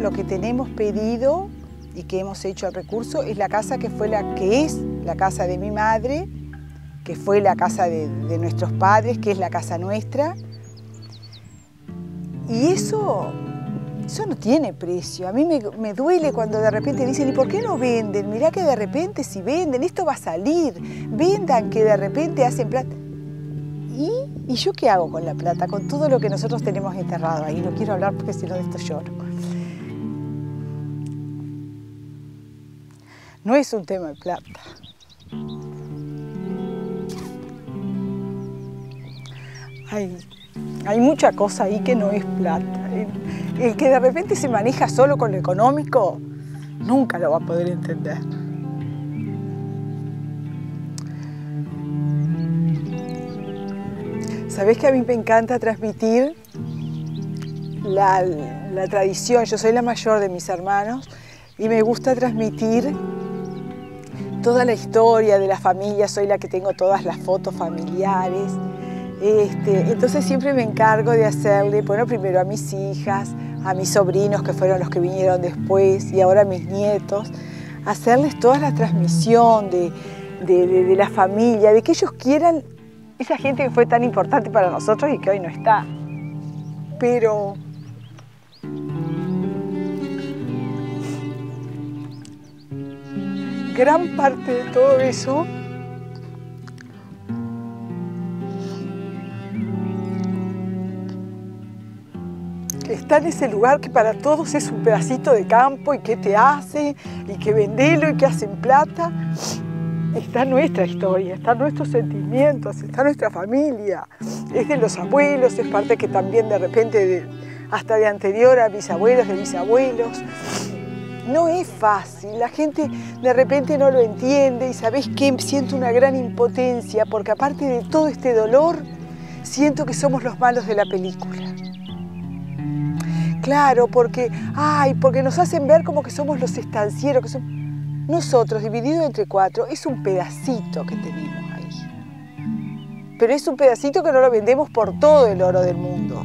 lo que tenemos pedido y que hemos hecho al recurso es la casa que fue la que es la casa de mi madre, que fue la casa de, nuestros padres, que es la casa nuestra. Y eso eso no tiene precio. A mí me, duele cuando de repente dicen, ¿y por qué no venden? Mirá que de repente si venden, esto va a salir. Vendan que de repente hacen plata. ¿Y? ¿Y yo qué hago con la plata? Con todo lo que nosotros tenemos enterrado ahí. No quiero hablar porque si no de esto lloro. No es un tema de plata. Hay, hay mucha cosa ahí que no es plata el que de repente se maneja solo con lo económico, nunca lo va a poder entender. Sabés que a mí me encanta transmitir la, tradición. Yo soy la mayor de mis hermanos y me gusta transmitir toda la historia de la familia. Soy la que tengo todas las fotos familiares. Este, entonces siempre me encargo de hacerle, bueno, primero a mis hijas, a mis sobrinos que fueron los que vinieron después y ahora a mis nietos, hacerles toda la transmisión de, de, la familia, de que ellos quieran esa gente que fue tan importante para nosotros y que hoy no está. Pero gran parte de todo eso está en ese lugar que para todos es un pedacito de campo y que te hace y que vendelo y que hacen plata. Está nuestra historia, están nuestros sentimientos, está nuestra familia, es de los abuelos, es parte que también de repente, hasta de anterior a bisabuelos, de bisabuelos. No es fácil, la gente de repente no lo entiende y sabes que siento una gran impotencia porque aparte de todo este dolor, siento que somos los malos de la película. Claro, porque, ay, porque nos hacen ver como que somos los estancieros, que son... Nosotros, dividido entre cuatro, es un pedacito que tenemos ahí. Pero es un pedacito que no lo vendemos por todo el oro del mundo.